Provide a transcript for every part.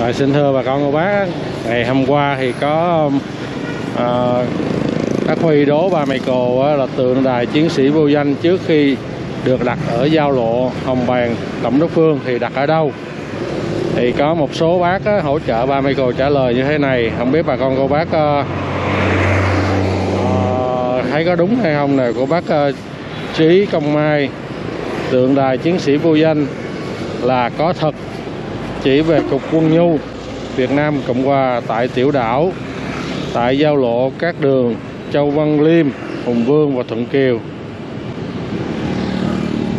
Rồi xin thưa bà con cô bác, ngày hôm qua thì có ờ, à, các Huy đố ba mày cồ là tượng đài chiến sĩ vô danh trước khi được đặt ở giao lộ Hồng Bàng, Tổng đốc Phương thì đặt ở đâu? Thì có một số bác á, hỗ trợ ba Michael trả lời như thế này, không biết bà con cô bác à, thấy có đúng hay không nè? Của bác à, Trí Công Mai tượng đài chiến sĩ vô danh là có thật chỉ về cục quân nhu Việt Nam Cộng Hòa tại tiểu đảo tại giao lộ các đường Châu Văn Liêm, Hùng Vương và Thuận Kiều.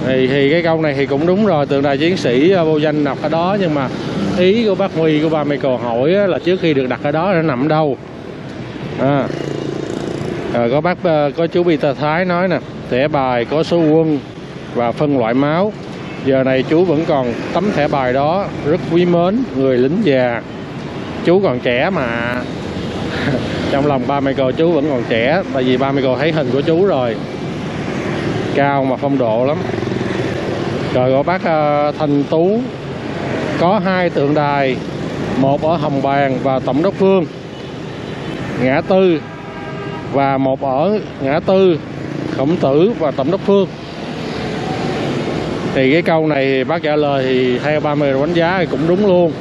Thì, thì cái câu này thì cũng đúng rồi, tượng đài chiến sĩ à, vô danh nằm ở đó nhưng mà ý của bác Huy của ba Michael hỏi là trước khi được đặt ở đó nó nằm đâu. À. à, có bác ờ, có chú Peter Thái nói nè, thẻ bài có số quân và phân loại máu giờ này chú vẫn còn tấm thẻ bài đó rất quý mến người lính già. Chú còn trẻ mà. Trong lòng ba Michael chú vẫn còn trẻ tại vì ba Michael thấy hình của chú rồi. Cao mà phong độ lắm. Rồi có bác ờ, uh, Thanh Tú. Có hai tượng đài một ở Hồng Bàng và Tổng đốc Phương. Ngã tư và một ở ngã tư Khổng Tử và Tổng đốc Phương thì cái câu này thì bác trả lời thì theo ba mươi đánh giá thì cũng đúng luôn.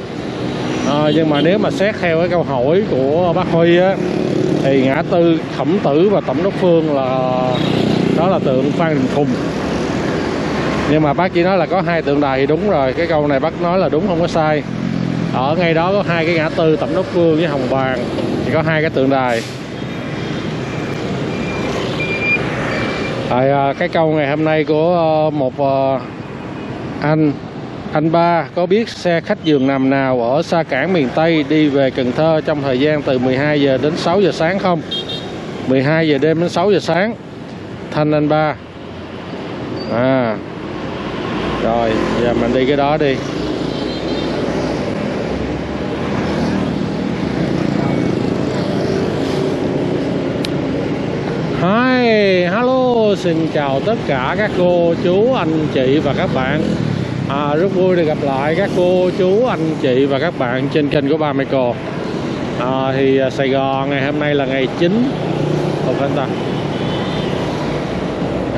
À, nhưng mà nếu mà xét theo cái câu hỏi của bác Huy á thì ngã tư Khổng Tử và Tổng đốc Phương là đó là tượng Phan Đình Phùng nhưng mà bác chỉ nói là có hai tượng đài thì đúng rồi cái câu này bác nói là đúng không có sai. Ở ngay đó có hai cái ngã tư Tổng đốc Phương với Hồng Bàng thì có hai cái tượng đài. Rồi, à, cái câu ngày hôm nay của ờ, một ờ, anh anh ba có biết xe khách giường nằm nào ở xa cảng miền Tây đi về Cần Thơ trong thời gian từ 12 giờ đến 6 giờ sáng không? 12 giờ đêm đến 6 giờ sáng. Thanh anh ba. À. Rồi, giờ mình đi cái đó đi. Hi, hello, xin chào tất cả các cô, chú, anh, chị và các bạn. À, Rất vui được gặp lại các cô, chú, anh, chị và các bạn trên kênh của ba Michael à, Thì à, Sài Gòn ngày hôm nay là ngày 9 Không phải ta?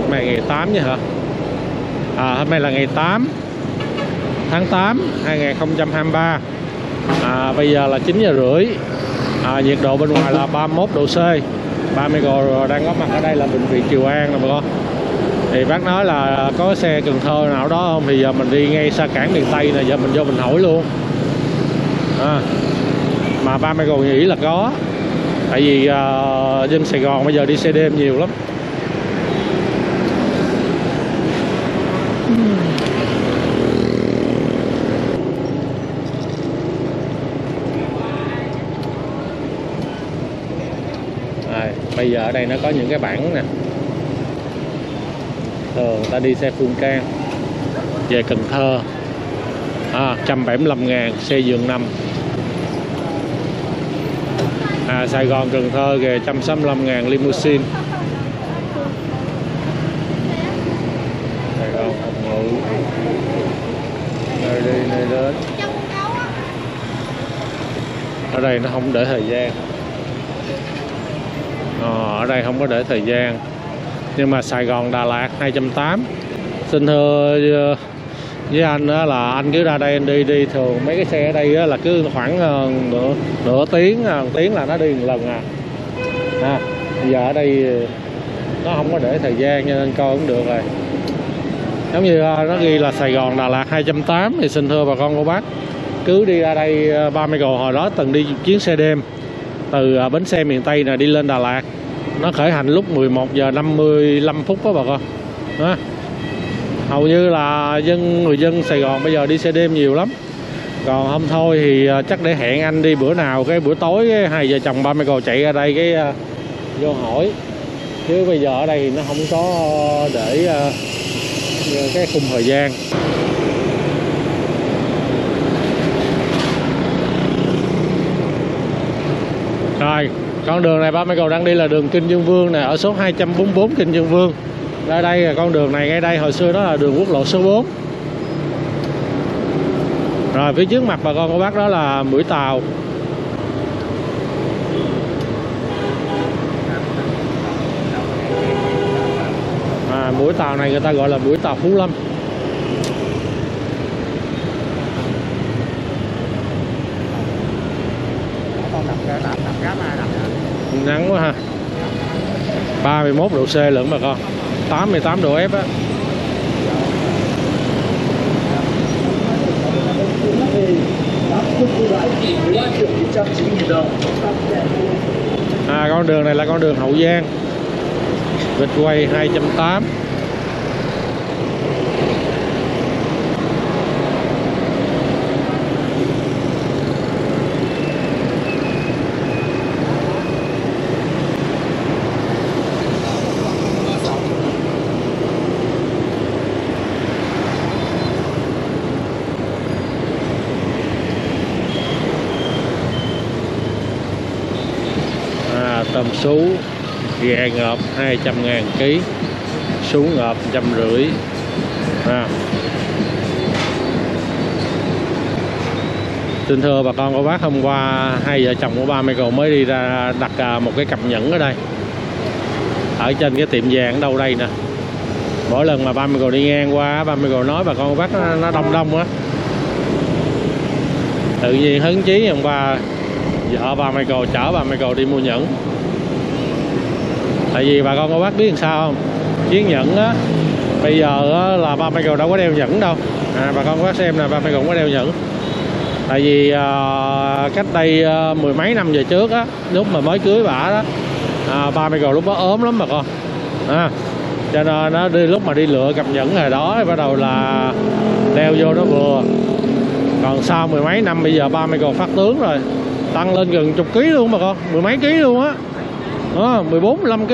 Hôm nay ngày 8 nha hả? À, Hôm nay là ngày 8 tháng 8 2023 à, Bây giờ là 9 giờ rưỡi. À, Nhiệt độ bên ngoài là 31 độ C ba Michael đang có mặt ở đây là bệnh viện Triều An nè bà con. Thì bác nói là có xe Cần Thơ nào đó không? Thì giờ mình đi ngay xa cảng miền Tây này giờ mình vô mình hỏi luôn. À, mà ba Michael nghĩ là có. Tại vì uh, dân Sài Gòn bây giờ đi xe đêm nhiều lắm Rồi, bây giờ ở đây nó có những cái bảng nè. Thường ta đi xe phương can về Cần Thơ. À, 175 ngàn xe giường nằm. À, Sài Gòn Cần Thơ về 165 ngàn limousine. Sài Gòn Hồng Ngự nơi đi nơi đến. Ở đây nó không để thời gian Ờ, ở đây không có để thời gian. Nhưng mà Sài Gòn Đà Lạt 280 xin thưa ờ, với anh đó là anh cứ ra đây anh đi đi thường mấy cái xe ở đây là cứ khoảng ờ, nửa nửa tiếng à, một tiếng là nó đi một lần à. À giờ ở đây ờ, nó không có để thời gian cho nên coi cũng được rồi. Giống như nó ghi là Sài Gòn Đà Lạt 280 thì xin thưa bà con cô bác cứ đi ra đây ba mươi cầu hồi đó từng đi chuyến xe đêm từ à, bến xe miền Tây này đi lên Đà Lạt. Nó khởi hành lúc 11 giờ 55 phút đó bà con. Đó. hầu như là dân người dân Sài Gòn bây giờ đi xe đêm nhiều lắm. Còn không thôi thì à, chắc để hẹn anh đi bữa nào cái bữa tối cái hai vợ chồng ba mươi cầu chạy ra đây cái uh, vô hỏi. Chứ bây giờ ở đây nó không có để uh, cái khung thời gian. Rồi con đường này ba Michael đang đi là đường Kinh Dương Vương này ở số 244 Kinh Dương Vương. Đây đây là con đường này ngay đây hồi xưa đó là đường quốc lộ số 4 rồi phía trước mặt bà con cô bác đó là mũi tàu. À, mũi tàu này người ta gọi là mũi tàu Phú Lâm. Nắng quá ha. 31 độ C lận bà con. 88 độ F á. À con đường này là con đường Hậu Giang. Vịt quay 280 à, tôm sú gà ngợp 200 ngàn ký sú ngợp trăm rưỡi. À. Xin thưa bà con cô bác hôm qua hai vợ chồng của ba Michael mới đi ra đặt à, một cái cặp nhẫn ở đây. Ở trên cái tiệm vàng ở đâu đây nè? Mỗi lần mà ba Michael đi ngang qua ba Michael nói bà con cô bác nó, nó đông đông á. Tự nhiên hứng chí hôm qua vợ ba Michael chở ba Michael đi mua nhẫn tại vì bà con cô bác biết làm sao không? Chiếc nhẫn á bây giờ á, là ba Michael đâu có đeo nhẫn đâu. À, bà con cô bác xem nè ba Michael cũng có đeo nhẫn. Tại vì à, cách đây à, mười mấy năm về trước á lúc mà mới cưới bà đó à, ba Michael lúc đó ốm lắm bà con. À, cho nên nó đi lúc mà đi lựa cặp nhẫn hồi đó thì bắt đầu là đeo vô nó vừa. Còn sau mười mấy năm bây giờ ba Michael phát tướng rồi tăng lên gần chục ký luôn bà con mười mấy ký luôn á đó, 14 15 kg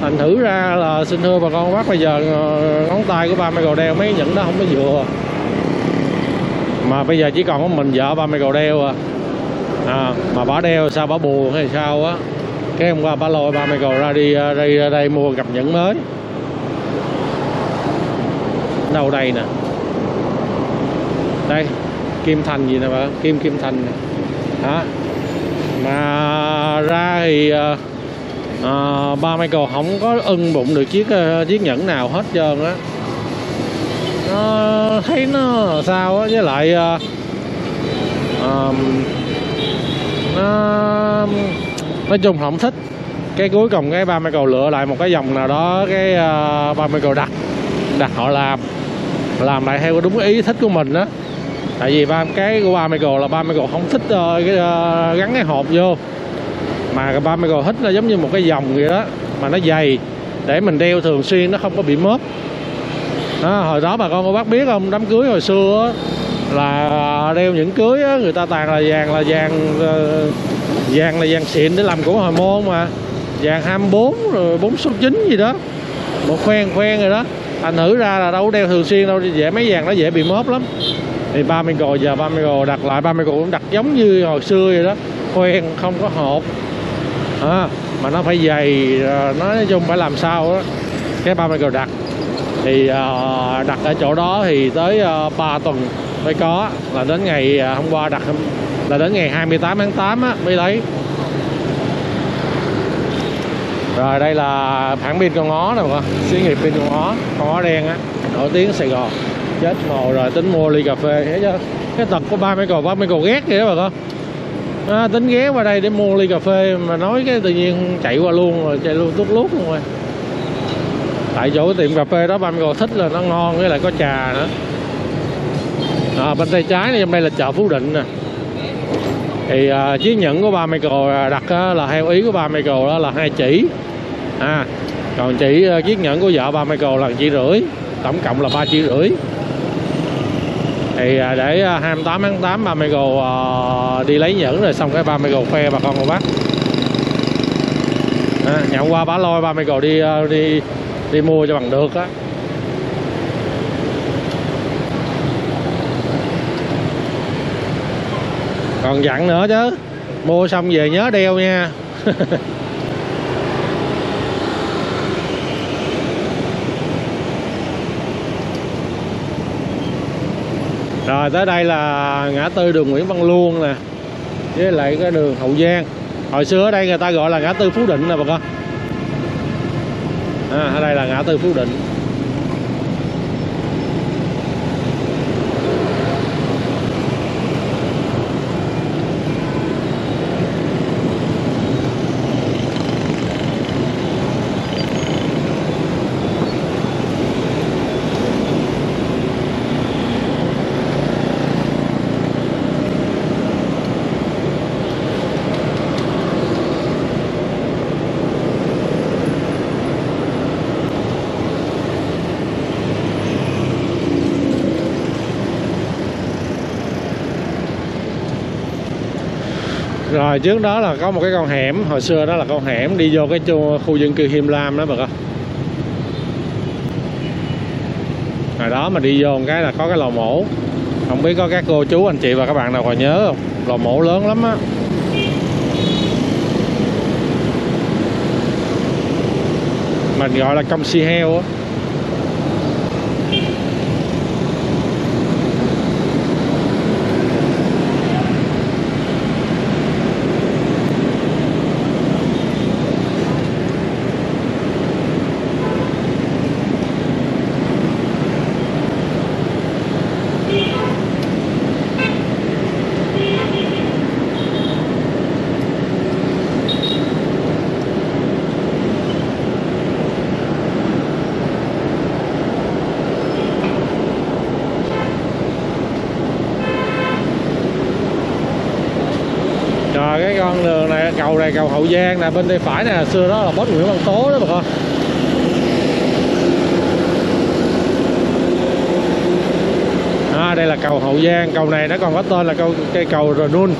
thành thử ra là xin thưa bà con bác bây giờ ờ, ngón tay của ba Michael đeo mấy nhẫn đó không có vừa. Mà bây giờ chỉ còn có mình vợ ba Michael đeo à, à mà bà đeo sao bà buồn hay sao á. Cái hôm qua bà lôi ba Michael ra đi ra đây, ra đây mua gặp nhẫn mới. Đâu đây nè? Đây kim thành gì nè bà? Kim kim thành nè. Hả? Mà ra thì à, à, ba Michael không có ưng bụng được chiếc ờ, chiếc nhẫn nào hết trơn á. Nó thấy nó sao á với lại à, uh, nó nói chung không thích. Cái cuối cùng cái ba Michael lựa lại một cái dòng nào đó cái uh, ba Michael đặt đặt họ làm. Làm lại theo đúng ý thích của mình đó tại vì ba cái của ba Michael là ba Michael không thích uh, cái uh, gắn cái hộp vô mà cái ba Michael hít nó giống như một cái dòng vậy đó mà nó dày. Để mình đeo thường xuyên nó không có bị mớp. Đó, hồi đó bà con có bác biết không đám cưới hồi xưa là đeo những cưới á, người ta toàn là vàng là vàng ờ, vàng là vàng xịn để làm của hồi môn mà. Vàng 24 rồi 4 số 9 gì đó. Một khoen khoen rồi đó. Thành thử ra là đâu có đeo thường xuyên đâu dễ mấy vàng nó dễ bị mớp lắm. Thì ba Michael giờ ba Michael đặt lại ba Michael cũng đặt giống như hồi xưa vậy đó. Khoen không có hộp à, mà nó phải dày ờ, nói chung phải làm sao đó cái ba Michael đặt. Thì uh, đặt ở chỗ đó thì tới uh, 3 tuần mới có. Là đến ngày uh, hôm qua đặt là đến ngày 28 tháng 8 á, mới lấy. Rồi đây là hãng pin con ó nè mọi xí nghiệp pin con ó, con ó đen á nổi tiếng Sài Gòn. Chết mồ rồi tính mua ly cà phê. Thấy chứ cái tật của ba Michael ba Michael ghét vậy đó bà con à, tính ghé qua đây để mua ly cà phê mà nói cái tự nhiên chạy qua luôn rồi chạy luôn tút lút luôn rồi. Tại chỗ cái tiệm cà phê đó ba còn thích là nó ngon với lại có trà nữa. À, bên tay trái này trong đây là chợ Phú Định nè. Thì à, chiếc nhẫn của ba Michael à, đặt á, là theo ý của ba Michael đó là hai chỉ. À còn chỉ à, chiếc nhẫn của vợ ba Michael là chỉ rưỡi tổng cộng là ba chỉ rưỡi thì à, để à, 28 tháng 8 ba Michael à, đi lấy nhẫn rồi xong cái ba Michael khoe bà con cô bác. À, ngày hôm qua bả lôi ba Michael đi đi đi mua cho bằng được á. Còn dặn nữa chứ. Mua xong về nhớ đeo nha. rồi tới đây là ngã tư đường Nguyễn Văn Luông nè với lại cái đường Hậu Giang. Hồi xưa ở đây người ta gọi là ngã tư Phú Định nè bà con. À, ở đây là ngã tư Phú Định. Hồi trước đó là có một cái con hẻm, hồi xưa đó là con hẻm, đi vô cái khu dân cư Him Lam đó bà con hồi đó mà đi vô một cái là có cái lò mổ. Không biết có các cô chú, anh chị và các bạn nào còn nhớ không? Lò mổ lớn lắm á. Mình gọi là công si heo á Rồi cái con đường này cầu này cầu Hậu Giang nè bên tay phải nè xưa đó là bốt Nguyễn Văn Tố đó bà con. À, đây là cầu Hậu Giang cầu này nó còn có tên là cầu cây cầu Rồi Nun.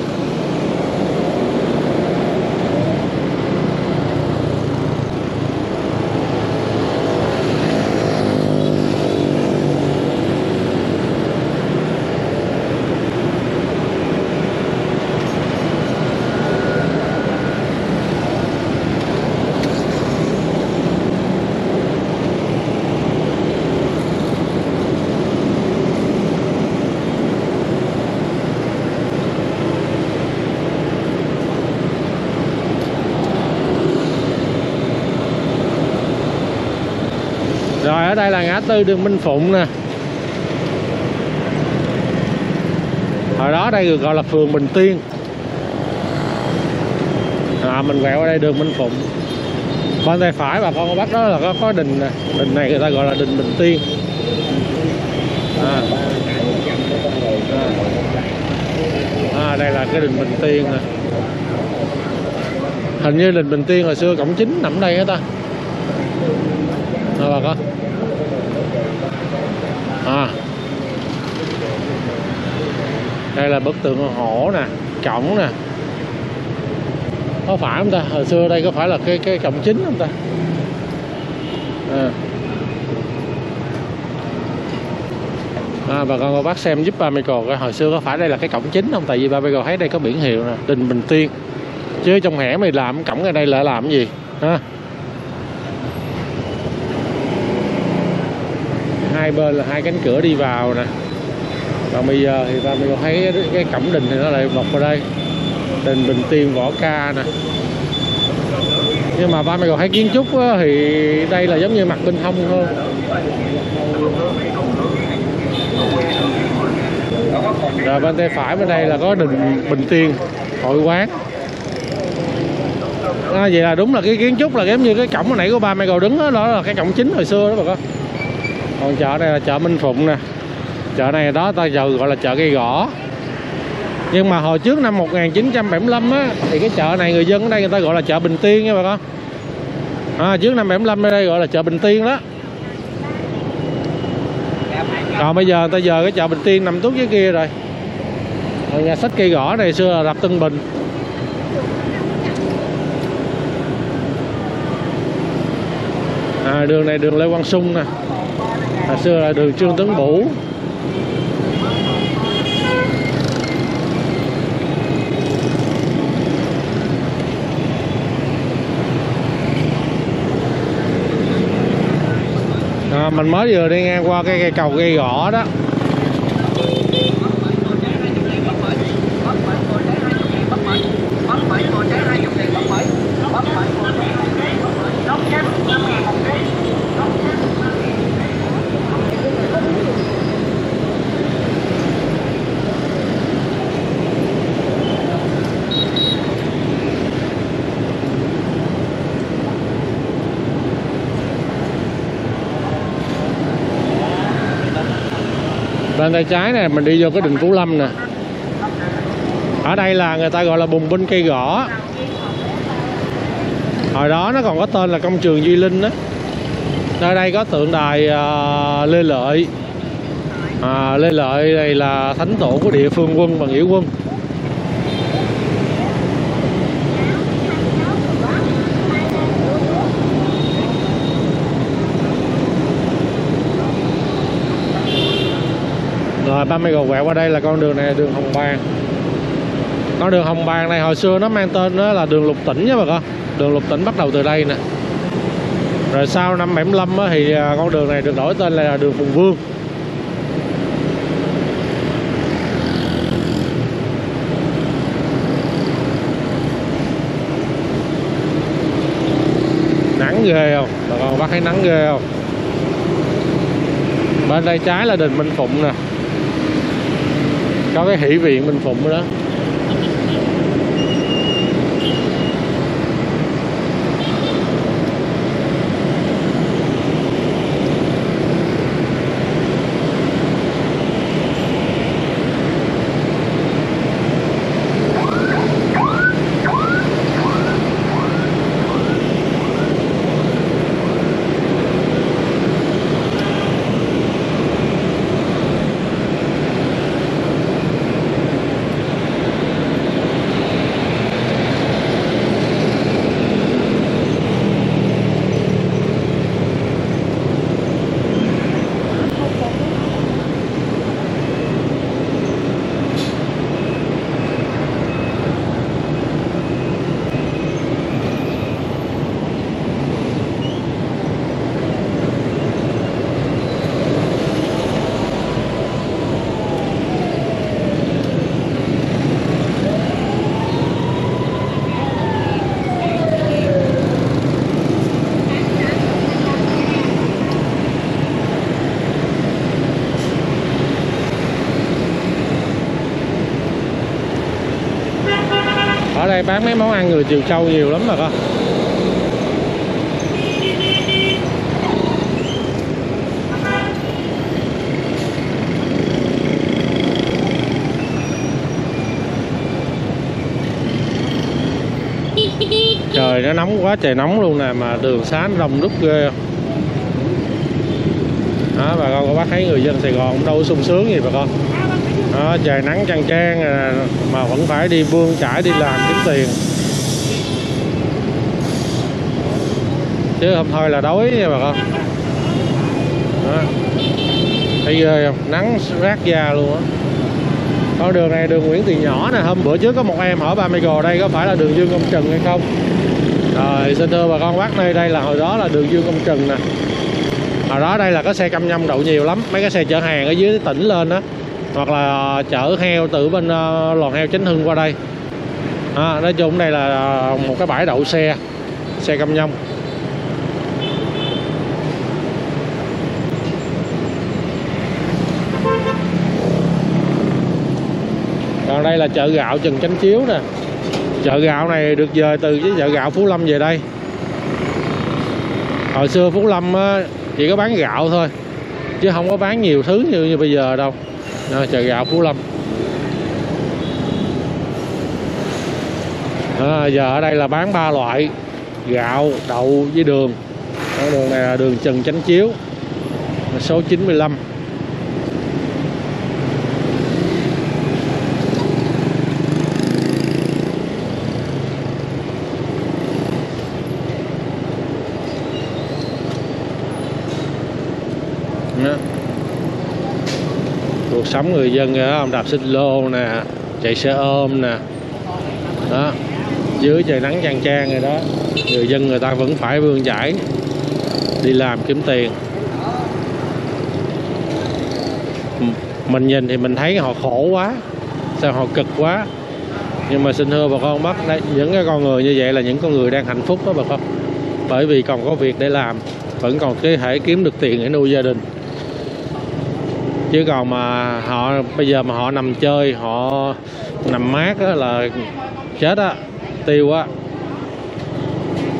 Ở đây là ngã tư đường Minh Phụng nè. Hồi đó đây được gọi là phường Bình Tiên. À, Mình quẹo ở đây đường Minh Phụng. Bên tay phải bà con bắt đó là có, có đình nè. Đình này người ta gọi là đình Bình Tiên. À. À. à đây là cái đình Bình Tiên nè. Hình như đình Bình Tiên hồi xưa cổng chính nằm đây hết ta. À, bà con à đây là bức tượng hổ nè cổng nè. Có phải không ta? Hồi xưa đây có phải là cái cái cổng chính không ta? À. À, bà con cô bác xem giúp ba Michael coi. Hồi xưa có phải đây là cái cổng chính không? Tại vì ba Michael thấy đây có biển hiệu nè đình Bình Tiên. Chứ trong hẻm này làm cổng ở đây là làm cái gì? Ha hai bên là hai cánh cửa đi vào nè. Còn bây giờ thì ta mình thấy cái, cái cổng đình thì nó lại mọc vào đây. Đình Bình Tiên Võ Ca nè. Nhưng mà ba mày còn thấy kiến trúc á, thì đây là giống như mặt bên hông hơn rồi bên tay phải bên đây là có đình Bình Tiên hội quán. À, vậy là đúng là cái kiến trúc là giống như cái cổng hồi nãy của ba mày còn đứng đó, đó là cái cổng chính hồi xưa đó bà con còn chợ này là chợ Minh Phụng nè. Chợ này đó ta giờ gọi là chợ cây gõ. Nhưng mà hồi trước năm 1975 á thì cái chợ này người dân ở đây người ta gọi là chợ Bình Tiên nha bà con. À, trước năm 75 ở đây gọi là chợ Bình Tiên đó. Còn bây giờ người ta giờ cái chợ Bình Tiên nằm tút dưới kia rồi. Còn nhà sách cây gõ này xưa là đập Tân Bình. À, đường này đường Lê Quang Sung nè hồi xưa là đường Trương Tấn Bửu. À, mình mới vừa đi ngang qua cái cây cầu cây gõ đó. Bên tay trái này mình đi vô cái đình Phú Lâm nè. Ở đây là người ta gọi là bùng binh cây gõ. Hồi đó nó còn có tên là công trường Duy Linh đó nơi đây có tượng đài uh, Lê Lợi. À, Lê Lợi đây là thánh tổ của địa phương quân và nghĩa quân. Rồi ba mươi gò quẹo qua đây là con đường này là đường Hồng Bàng. Con đường Hồng Bàng này hồi xưa nó mang tên đó là đường Lục Tỉnh nha bà con. Đường Lục Tỉnh bắt đầu từ đây nè. Rồi sau năm 75 á, thì à, con đường này được đổi tên là đường Phùng Vương. Nắng ghê không? Bà con bác thấy nắng ghê không? Bên đây trái là đình Minh Phụng nè có cái hỷ viện Minh Phụng đó ở đây, bán mấy món ăn người chiều sâu nhiều lắm mà con trời, nó nóng quá trời nóng luôn nè, mà đường xá nó đông đúc ghê đó, bà con có bác thấy người dân Sài Gòn cũng đâu có sung sướng gì bà con đó, trời nắng chang chang à, mà vẫn phải đi bươn chải đi làm kiếm tiền. Chứ không thôi là đói nha bà con. Đó. thấy ghê không? Nắng rát da luôn á. Con đường này đường Nguyễn Thị Nhỏ nè hôm bữa trước có một em hỏi ba Michael đây có phải là đường Dương Công Trần hay không? Rồi xin thưa bà con bác nơi đây là hồi đó là đường Dương Công Trần nè. Hồi đó đây là có xe cam nhâm đậu nhiều lắm mấy cái xe chở hàng ở dưới tỉnh lên đó hoặc là ờ, chở heo từ bên lòn lò heo Chánh Hưng qua đây. À, nói chung đây là ờ, một cái bãi đậu xe xe cam nhông. Còn đây là chợ gạo Trần Chánh Chiếu nè. Chợ gạo này được dời từ cái chợ gạo Phú Lâm về đây. Hồi xưa Phú Lâm chỉ có bán gạo thôi chứ không có bán nhiều thứ như, như bây giờ đâu đó, chợ gạo Phú Lâm. À, giờ ở đây là bán ba loại gạo đậu với đường. Đó, đường này là đường Trần Chánh Chiếu số 95 Đó cấm người dân ông đạp xích lô nè, chạy xe ôm nè. Đó, dưới trời nắng chang chang rồi đó, người dân người ta vẫn phải vươn chải đi làm kiếm tiền. Mình nhìn thì mình thấy họ khổ quá, sao họ cực quá. Nhưng mà xin thưa bà con bác những cái con người như vậy là những con người đang hạnh phúc đó bà con. Bởi vì còn có việc để làm, vẫn còn có thể kiếm được tiền để nuôi gia đình chứ còn mà họ bây giờ mà họ nằm chơi họ nằm mát á là chết á tiêu á.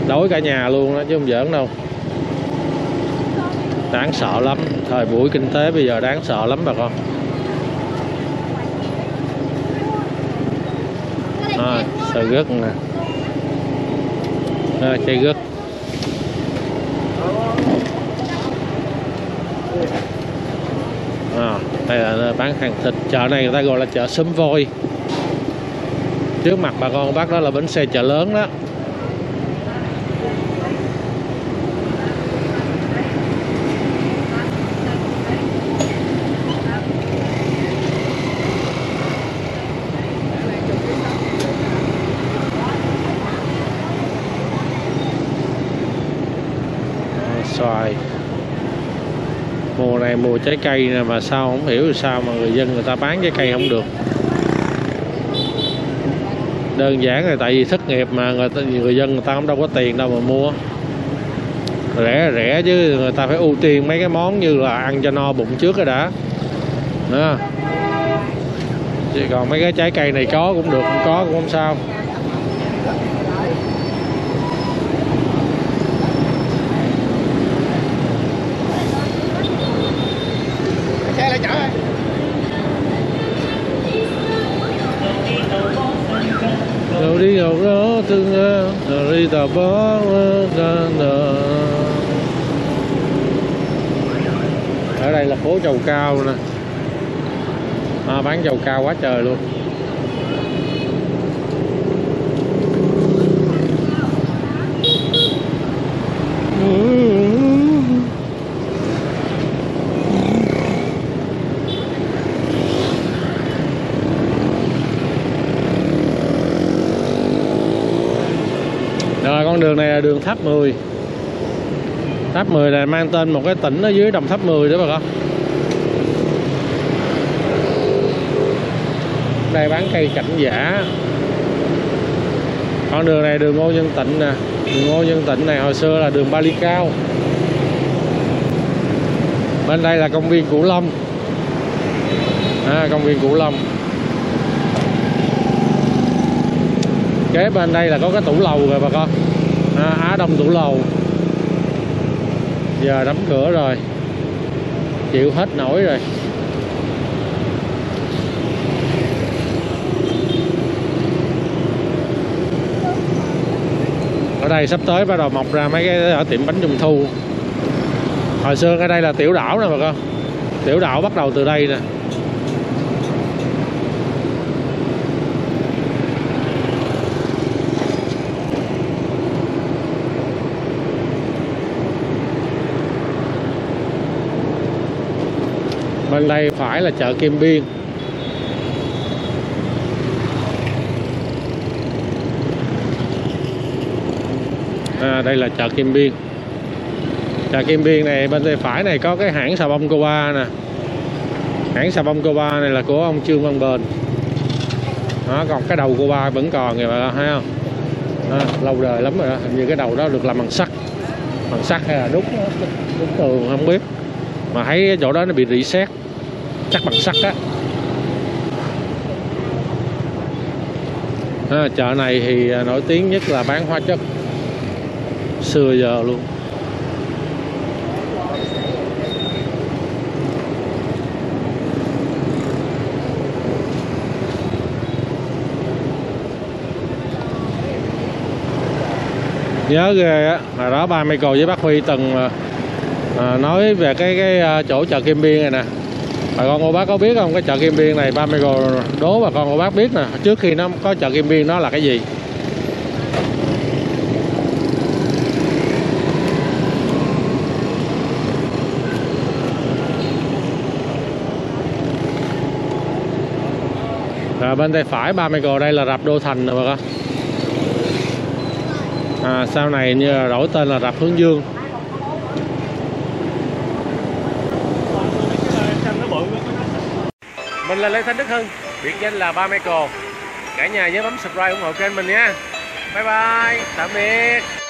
Đói cả nhà luôn á chứ không giỡn đâu. Đáng sợ lắm thời buổi kinh tế bây giờ đáng sợ lắm bà con. À, sợi gất nè. À, cây gất đây là bán hàng thịt. Chợ này người ta gọi là chợ sớm voi. Trước mặt bà con bác đó là bến xe chợ lớn đó. Mùa trái cây nè mà sao không hiểu sao mà người dân người ta bán trái cây không được. Đơn giản là tại vì thất nghiệp mà người ta, người dân người ta không đâu có tiền đâu mà mua. Rẻ rẻ chứ người ta phải ưu tiên mấy cái món như là ăn cho no bụng trước rồi đã. Đó. chứ còn mấy cái trái cây này có cũng được không có cũng không sao xe lại chở ơi Đâu đi ngọc đó từng Đâu đi ra bó Ở đây là phố Chầu Cao nè. À, Bán dầu cao quá trời luôn Rồi con đường này là đường Tháp 10 Tháp 10 là mang tên một cái tỉnh ở dưới đồng Tháp 10 đó bà con. Đây bán cây cảnh giả. Con đường này đường Ngô Nhân Tịnh nè. Đường Ngô Nhân Tịnh này hồi xưa là đường Ba Ly Cao. Bên đây là công viên Cửu Long. À, Công viên Cửu Long. Kế bên đây là có cái tủ lầu rồi bà con. Ờ, à, Á Đông tủ lầu. Giờ đóng cửa rồi. Chịu hết nổi rồi. Ở đây sắp tới bắt đầu mọc ra mấy cái ở tiệm bánh trung thu. Hồi xưa cái đây là tiểu đảo nè bà con. Tiểu đảo bắt đầu từ đây nè. Bên đây phải là chợ Kim Biên. À, đây là chợ Kim Biên. Chợ Kim Biên này bên tay phải này có cái hãng xà bông Cuba nè. Hãng xà bông Cuba này là của ông Trương Văn Bền. Đó, còn cái đầu Cuba vẫn còn kìa bà thấy không? Đó, lâu đời lắm rồi đó hình như cái đầu đó được làm bằng sắt. Bằng sắt hay là đúc đúc tường không biết. Mà thấy chỗ đó nó bị rỉ sét chắc bằng sắt á. À, chợ này thì à, nổi tiếng nhất là bán hóa chất. Xưa giờ luôn. Nhớ ghê á hồi đó ba Michael với bác Huy từng à, à nói về cái cái à, chỗ chợ Kim Biên này nè bà con cô bác có biết không? Cái chợ Kim Biên này ba Michael đố bà con cô bác biết nè. Trước khi nó có chợ Kim Biên nó là cái gì? À, bên tay phải ba Michael đây là rạp Đô Thành rồi bà con. À, sau này như là đổi tên là rạp Hướng Dương. Là Lê Thanh Đức Hưng, biệt danh là Ba Michael. Cả nhà nhớ bấm subscribe ủng hộ kênh mình nha. Bye bye, tạm biệt.